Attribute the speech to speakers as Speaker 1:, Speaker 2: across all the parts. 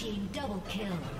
Speaker 1: Team double kill.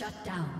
Speaker 1: Shut down.